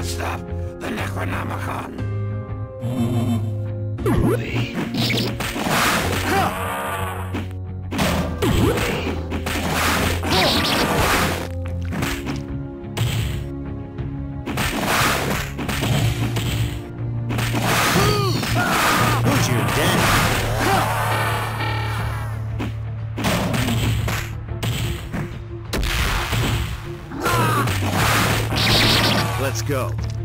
cannot stop the Necronomicon. Who's your daddy? Let's go.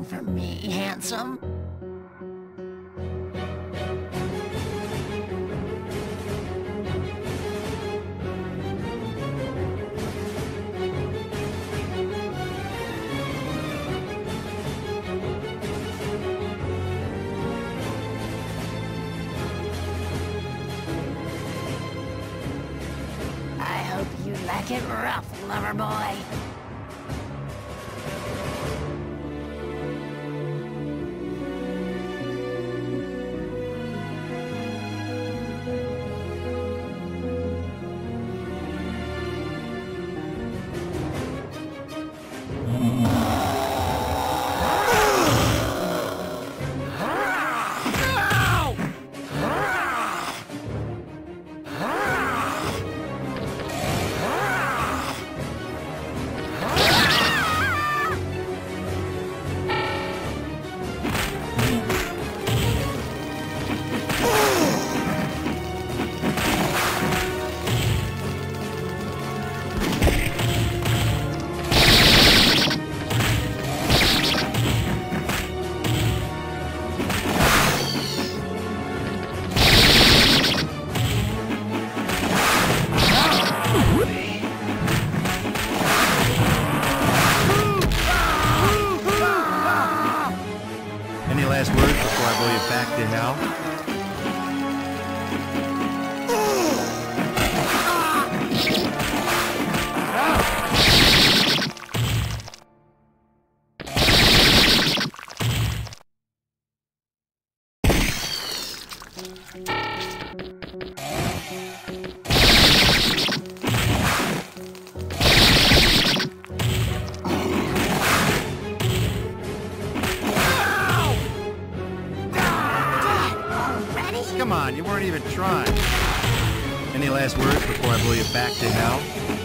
Waiting for me, handsome? I hope you like it rough, lover boy. On, you weren't even trying. Any last words before I blow you back to hell?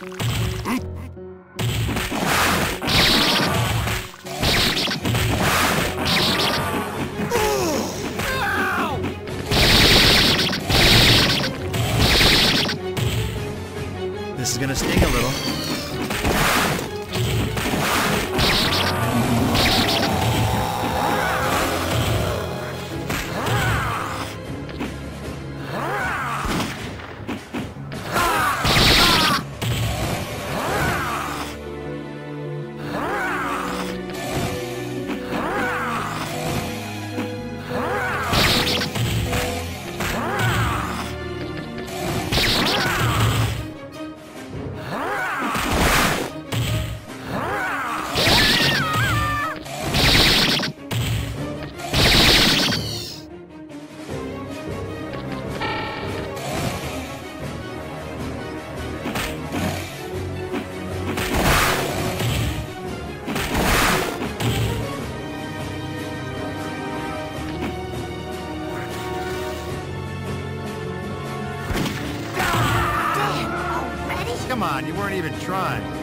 This is gonna sting a little. Come on, you weren't even trying.